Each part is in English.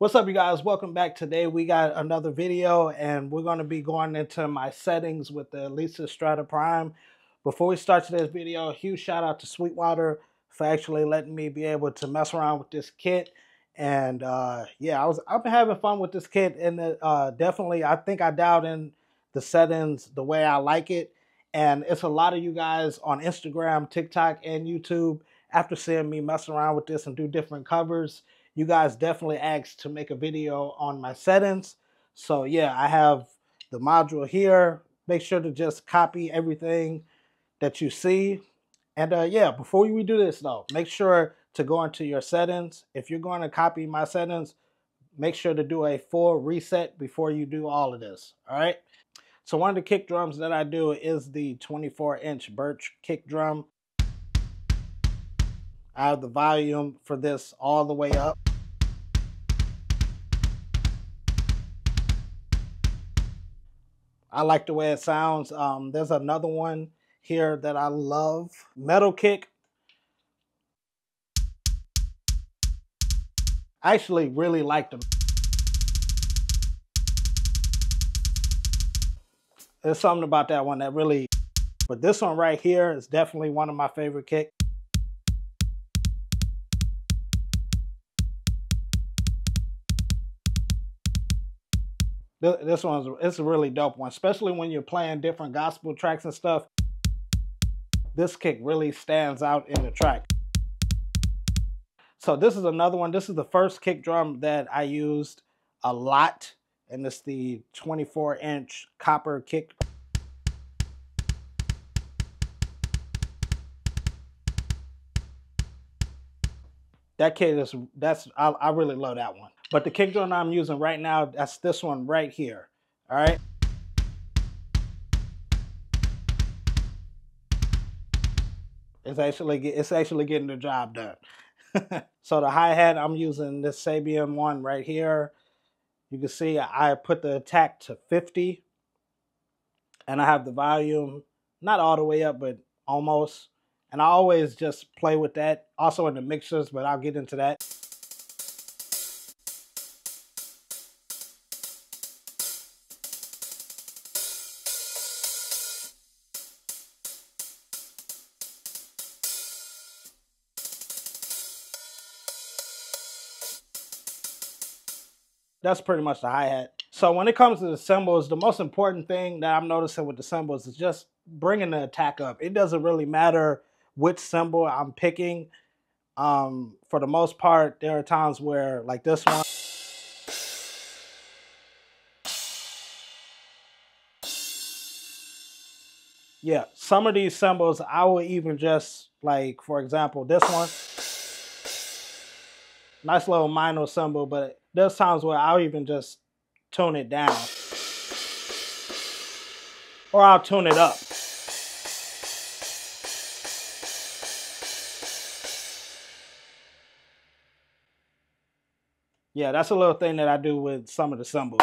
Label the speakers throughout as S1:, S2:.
S1: What's up, you guys? Welcome back. Today we got another video, and we're going to be going into my settings with the Alesis Strata Prime. Before we start today's video, a huge shout out to Sweetwater for actually letting me be able to mess around with this kit. And uh, yeah, I was I've been having fun with this kit, and uh, definitely I think I dialed in the settings the way I like it. And it's a lot of you guys on Instagram, TikTok, and YouTube after seeing me mess around with this and do different covers you guys definitely asked to make a video on my settings. So yeah, I have the module here. Make sure to just copy everything that you see. And uh, yeah, before we do this though, make sure to go into your settings. If you're going to copy my settings, make sure to do a full reset before you do all of this. All right. So one of the kick drums that I do is the 24 inch birch kick drum. I have the volume for this all the way up. I like the way it sounds. Um, there's another one here that I love. Metal Kick. I actually really like them. There's something about that one that really, but this one right here is definitely one of my favorite kicks. This one's it's a really dope one, especially when you're playing different gospel tracks and stuff. This kick really stands out in the track. So this is another one. This is the first kick drum that I used a lot, and it's the 24 inch copper kick. That kit is that's I, I really love that one. But the kick drum I'm using right now, that's this one right here. All right. It's actually it's actually getting the job done. so the hi-hat, I'm using this Sabian one right here. You can see I put the attack to 50 and I have the volume not all the way up, but almost. And I always just play with that also in the mixers, but I'll get into that. That's pretty much the hi-hat. So when it comes to the cymbals, the most important thing that I'm noticing with the cymbals is just bringing the attack up. It doesn't really matter which cymbal I'm picking. Um, for the most part, there are times where, like this one, yeah, some of these cymbals I will even just like, for example, this one, nice little minor cymbal, but there's times where I'll even just tone it down. Or I'll tune it up. Yeah, that's a little thing that I do with some of the cymbals.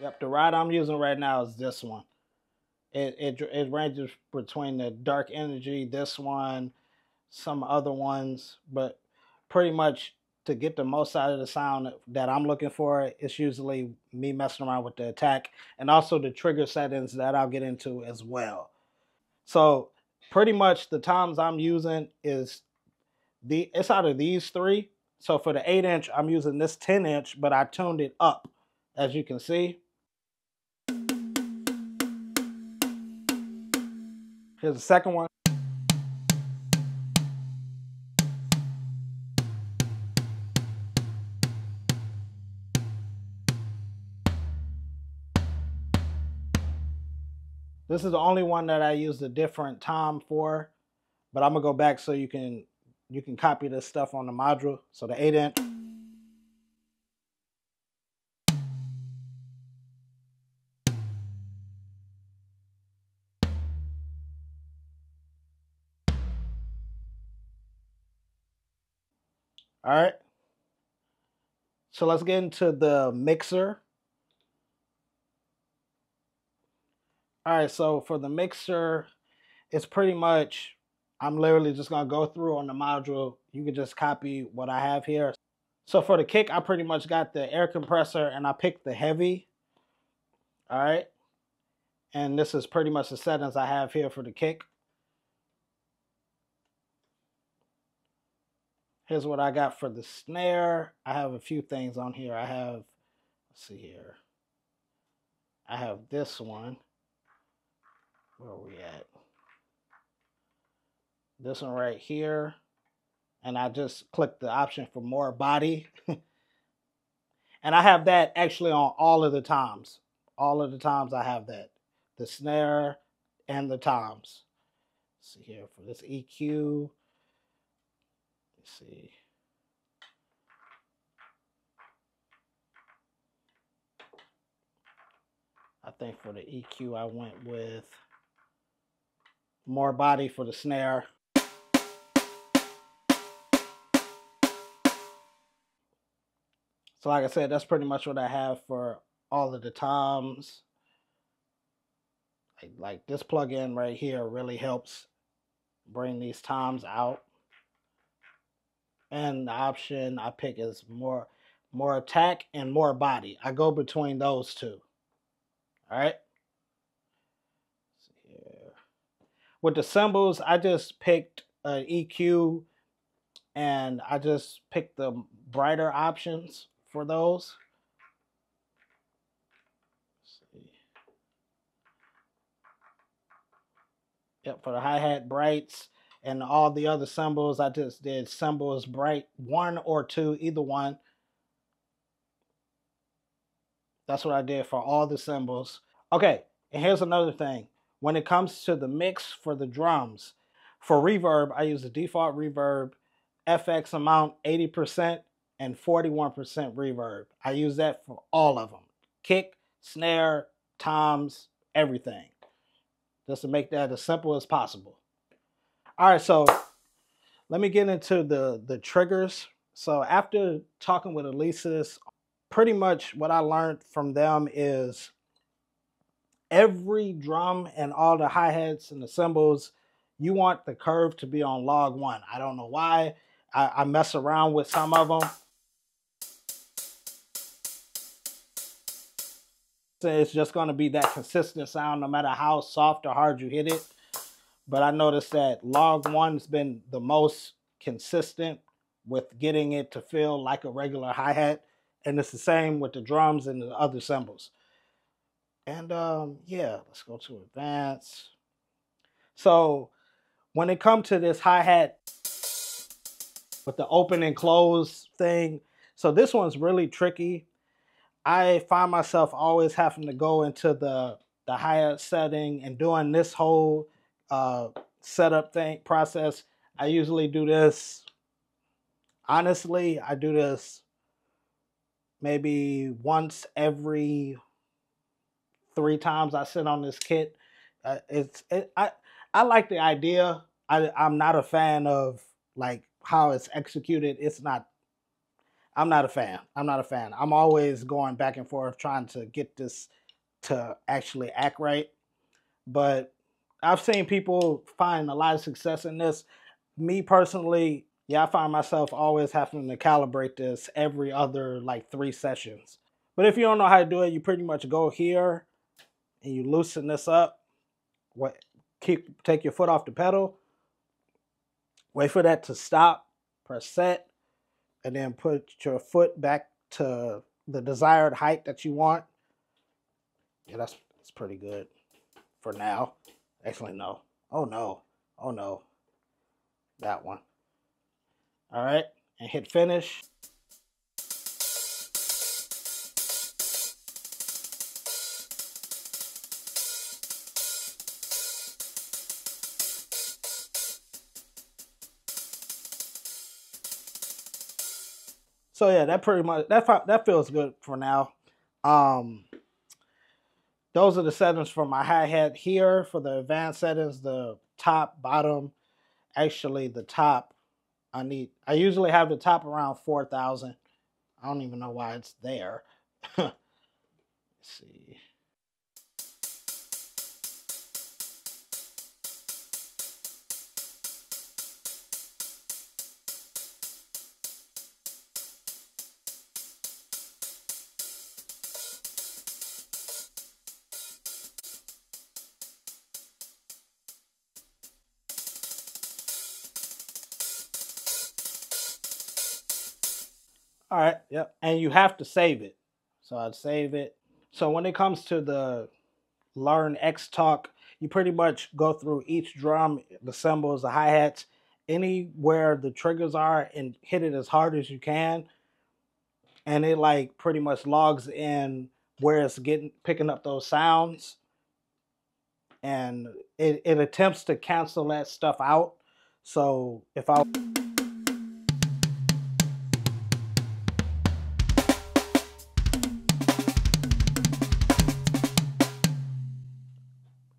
S1: Yep, the rod I'm using right now is this one. It, it, it ranges between the dark energy, this one, some other ones, but pretty much to get the most out of the sound that I'm looking for, it's usually me messing around with the attack and also the trigger settings that I'll get into as well. So pretty much the toms I'm using is the it's out of these three. So for the 8 inch, I'm using this 10 inch, but I tuned it up, as you can see. Here's the second one. This is the only one that I used a different tom for, but I'm gonna go back so you can you can copy this stuff on the module. So the 8 inch. All right. So let's get into the mixer. All right, so for the mixer, it's pretty much, I'm literally just gonna go through on the module. You can just copy what I have here. So for the kick, I pretty much got the air compressor and I picked the heavy. All right. And this is pretty much the settings I have here for the kick. Here's what I got for the snare. I have a few things on here. I have, let's see here. I have this one. Where are we at? This one right here. And I just click the option for more body. and I have that actually on all of the toms. All of the toms I have that. The snare and the toms. Let's see here for this EQ Let's see. I think for the EQ, I went with more body for the snare. So like I said, that's pretty much what I have for all of the toms. Like, like this plugin right here really helps bring these toms out and the option I pick is more more attack and more body. I go between those two. All right. With the cymbals, I just picked an EQ and I just picked the brighter options for those. Yep, for the hi-hat brights, and all the other cymbals, I just did cymbals bright one or two either one that's what I did for all the cymbals. okay and here's another thing when it comes to the mix for the drums for reverb I use the default reverb FX amount 80% and 41% reverb. I use that for all of them kick snare toms everything. Just to make that as simple as possible. All right, so let me get into the the triggers. So after talking with Alesis, pretty much what I learned from them is every drum and all the hi-hats and the cymbals, you want the curve to be on log one. I don't know why. I, I mess around with some of them. So it's just going to be that consistent sound no matter how soft or hard you hit it but I noticed that log one's been the most consistent with getting it to feel like a regular hi-hat. And it's the same with the drums and the other cymbals. And um, yeah, let's go to advance. So when it comes to this hi-hat with the open and close thing, so this one's really tricky. I find myself always having to go into the the hi-hat setting and doing this whole uh, setup thing process. I usually do this. Honestly, I do this maybe once every three times I sit on this kit. Uh, it's it, I I like the idea. I I'm not a fan of like how it's executed. It's not. I'm not a fan. I'm not a fan. I'm always going back and forth trying to get this to actually act right. But I've seen people find a lot of success in this. Me personally, yeah, I find myself always having to calibrate this every other like three sessions. But if you don't know how to do it, you pretty much go here and you loosen this up. What keep take your foot off the pedal. Wait for that to stop. Press set, and then put your foot back to the desired height that you want. Yeah, that's that's pretty good for now. Actually, no. Oh, no. Oh, no. That one. All right. And hit finish. So yeah, that pretty much that that feels good for now. Um, those are the settings for my hi-hat here. For the advanced settings, the top, bottom, actually the top, I need, I usually have the top around 4,000. I don't even know why it's there. Let's see. All right, yep. And you have to save it. So I'd save it. So when it comes to the learn X talk, you pretty much go through each drum, the cymbals, the hi-hats, anywhere the triggers are and hit it as hard as you can. And it like pretty much logs in where it's getting picking up those sounds. And it, it attempts to cancel that stuff out. So if I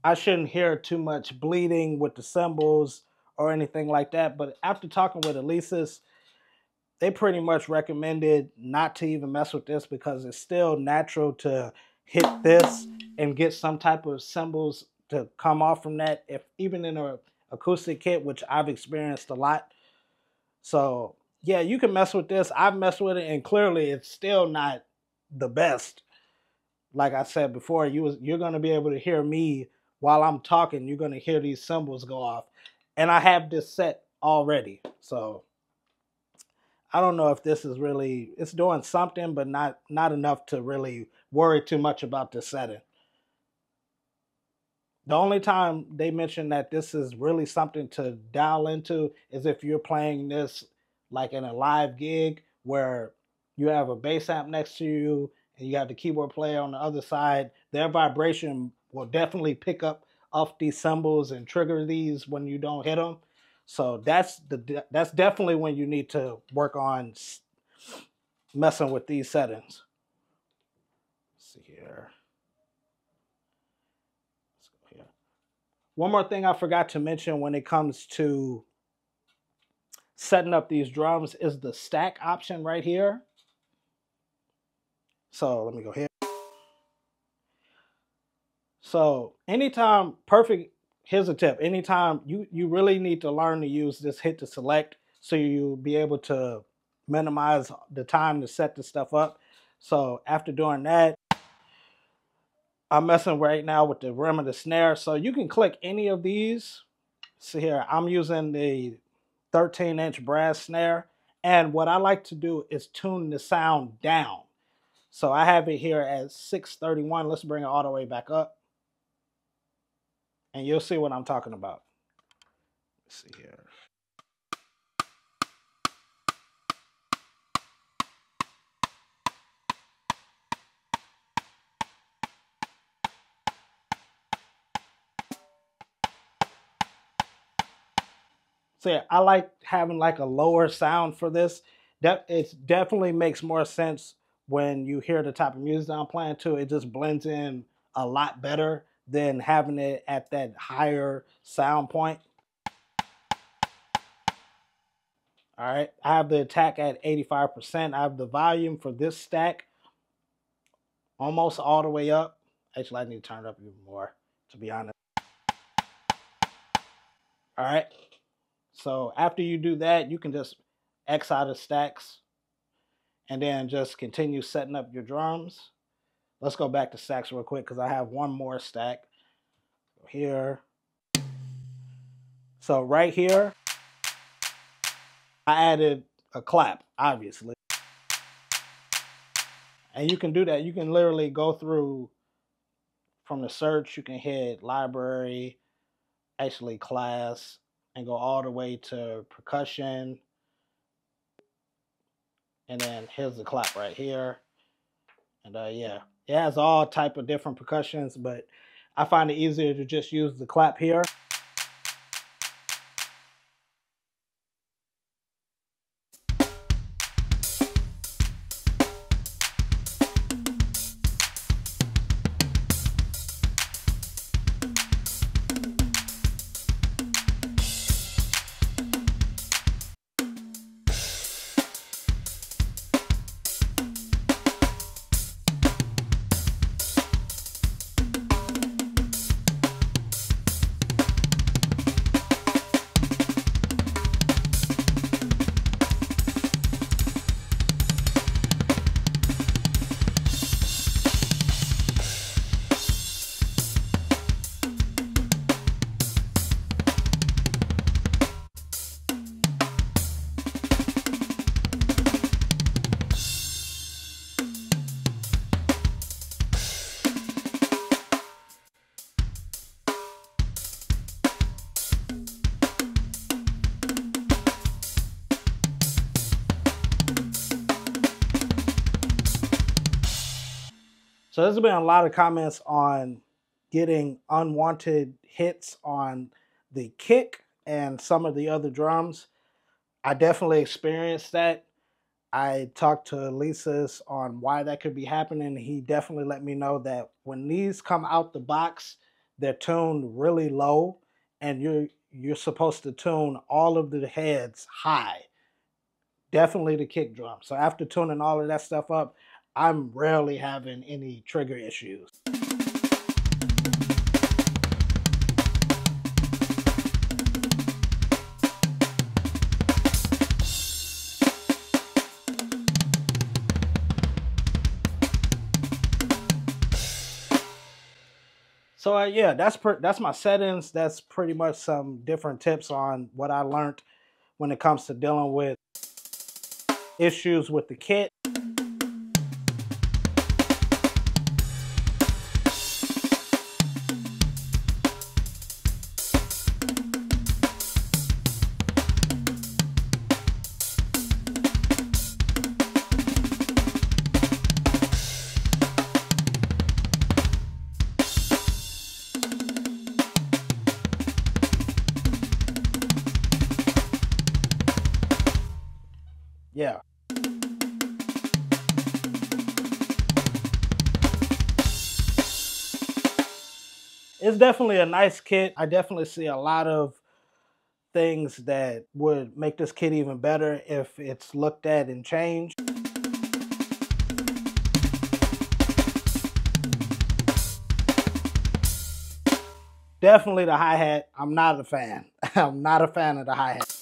S1: I shouldn't hear too much bleeding with the cymbals or anything like that. But after talking with Alesis, they pretty much recommended not to even mess with this because it's still natural to hit this and get some type of cymbals to come off from that. If even in a acoustic kit, which I've experienced a lot. So yeah, you can mess with this. I've messed with it, and clearly it's still not the best. Like I said before, you was you're gonna be able to hear me while I'm talking, you're gonna hear these cymbals go off. And I have this set already. So I don't know if this is really it's doing something, but not not enough to really worry too much about the setting. The only time they mention that this is really something to dial into is if you're playing this like in a live gig where you have a bass amp next to you and you have the keyboard player on the other side. Their vibration will definitely pick up off these cymbals and trigger these when you don't hit them. So that's the that's definitely when you need to work on messing with these settings. Let's see here. Let's go here. One more thing I forgot to mention when it comes to setting up these drums is the stack option right here. So let me go here. So anytime perfect, here's a tip. Anytime you, you really need to learn to use this hit to select so you'll be able to minimize the time to set the stuff up. So after doing that, I'm messing right now with the rim of the snare. So you can click any of these. See here, I'm using the 13 inch brass snare. And what I like to do is tune the sound down. So I have it here at 631. Let's bring it all the way back up and you'll see what I'm talking about. Let's see here. So yeah, I like having like a lower sound for this. That it definitely makes more sense when you hear the type of music I'm playing to. It just blends in a lot better than having it at that higher sound point. All right, I have the attack at 85%. I have the volume for this stack almost all the way up. Actually, I need to turn it up even more, to be honest. All right, so after you do that, you can just X out of stacks and then just continue setting up your drums. Let's go back to stacks real quick because I have one more stack here. So right here, I added a clap, obviously. And you can do that. You can literally go through from the search, you can hit library, actually class, and go all the way to percussion. And then here's the clap right here. And uh, yeah, it has all type of different percussions, but I find it easier to just use the clap here. So there's been a lot of comments on getting unwanted hits on the kick and some of the other drums. I definitely experienced that. I talked to Alesis on why that could be happening. He definitely let me know that when these come out the box, they're tuned really low, and you're you're supposed to tune all of the heads high. Definitely the kick drum. So after tuning all of that stuff up, I'm rarely having any trigger issues. So uh, yeah, that's that's my settings. That's pretty much some different tips on what I learned when it comes to dealing with issues with the kit. Yeah. It's definitely a nice kit. I definitely see a lot of things that would make this kit even better if it's looked at and changed. Definitely the hi-hat. I'm not a fan. I'm not a fan of the hi-hat.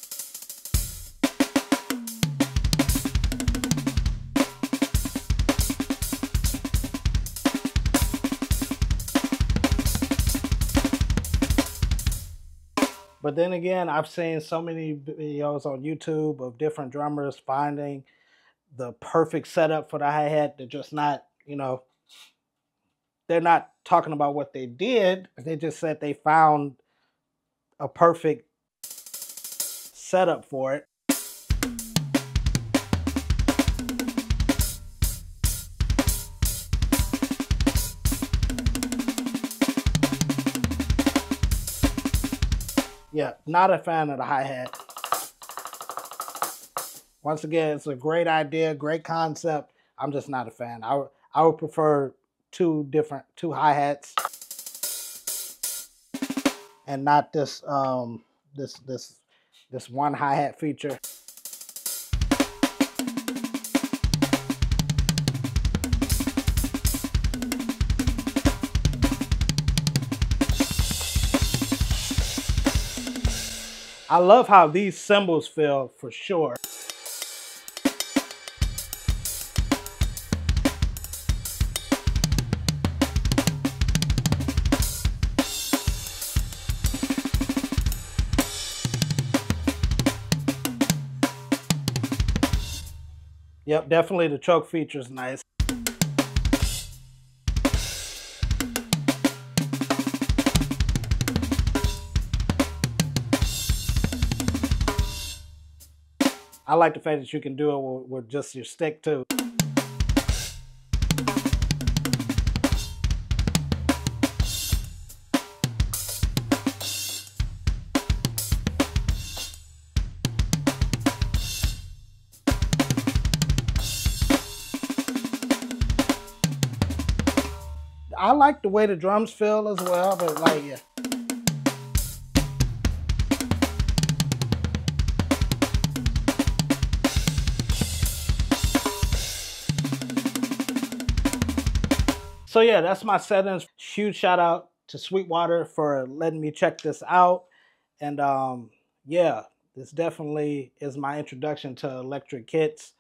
S1: But then again, I've seen so many videos on YouTube of different drummers finding the perfect setup for the hi hat. They're just not, you know, they're not talking about what they did. They just said they found a perfect setup for it. Yeah, not a fan of the hi-hat. Once again, it's a great idea, great concept. I'm just not a fan. I, I would prefer two different, two hi-hats and not this, um, this, this, this one hi-hat feature. I love how these cymbals feel for sure. Yep, definitely the choke feature is nice. I like the fact that you can do it with, just your stick too. I like the way the drums feel as well, but like, yeah. So yeah, that's my settings. Huge shout out to Sweetwater for letting me check this out. And um, yeah, this definitely is my introduction to electric kits.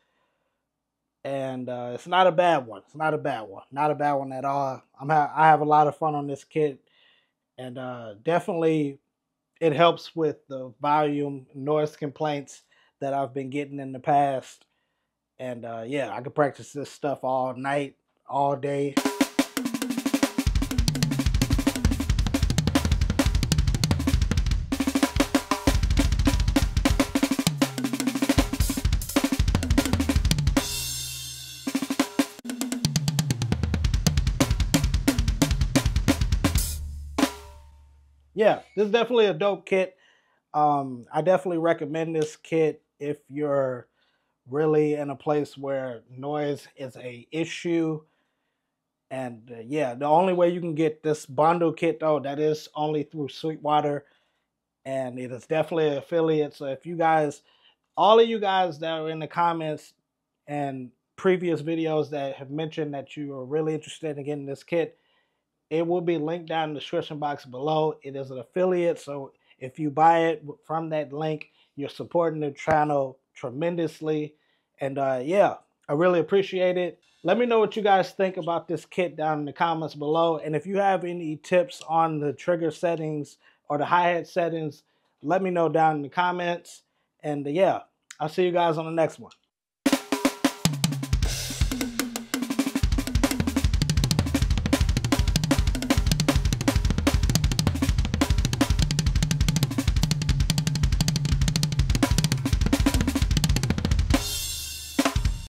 S1: And uh, it's not a bad one. It's not a bad one. Not a bad one at all. I'm ha I have a lot of fun on this kit. And uh, definitely it helps with the volume noise complaints that I've been getting in the past. And uh, yeah, I could practice this stuff all night, all day. This is definitely a dope kit. Um, I definitely recommend this kit if you're really in a place where noise is a issue. And uh, yeah, the only way you can get this bundle kit though, that is only through Sweetwater, and it is definitely an affiliate. So if you guys, all of you guys that are in the comments and previous videos that have mentioned that you are really interested in getting this kit, it will be linked down in the description box below. It is an affiliate, so if you buy it from that link, you're supporting the channel tremendously. And uh, yeah, I really appreciate it. Let me know what you guys think about this kit down in the comments below. And if you have any tips on the trigger settings or the hi-hat settings, let me know down in the comments. And uh, yeah, I'll see you guys on the next one.